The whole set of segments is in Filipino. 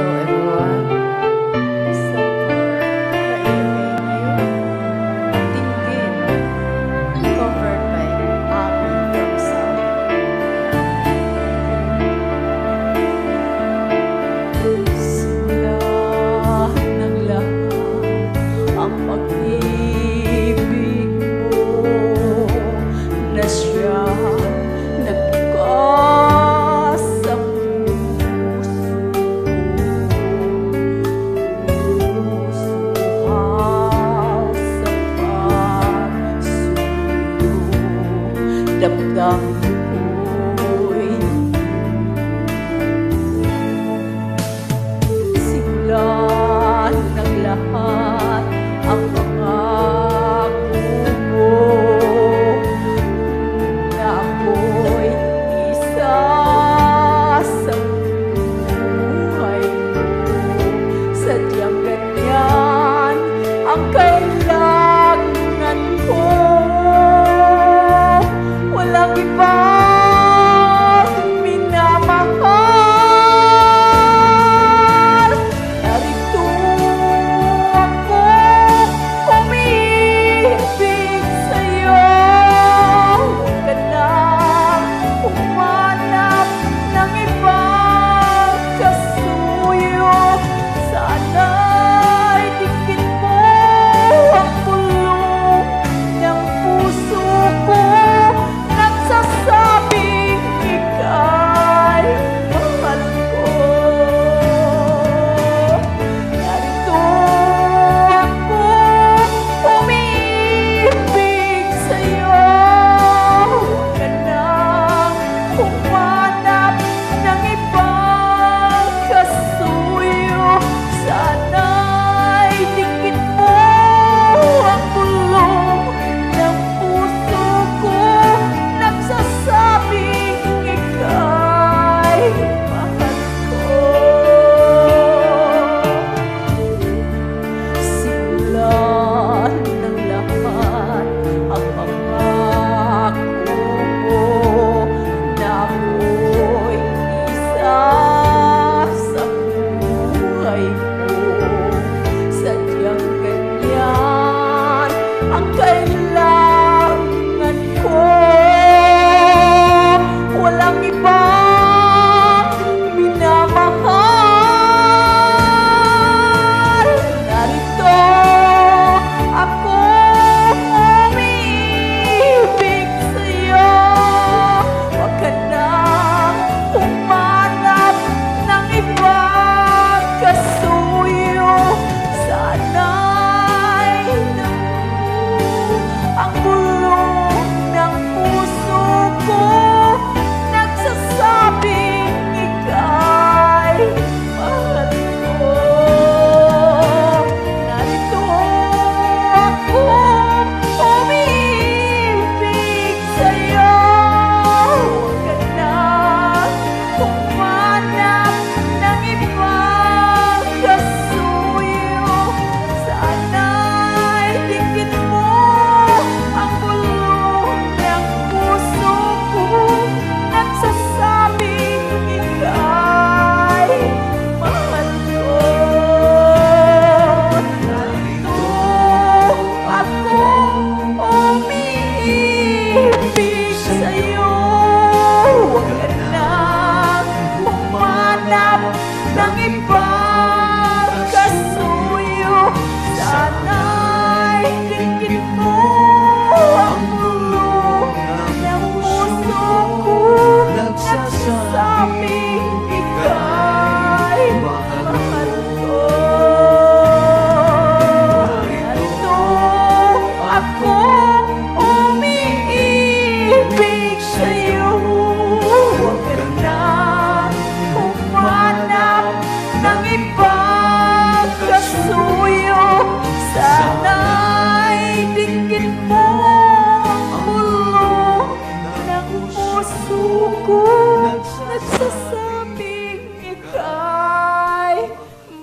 will love.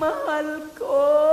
mahal ko.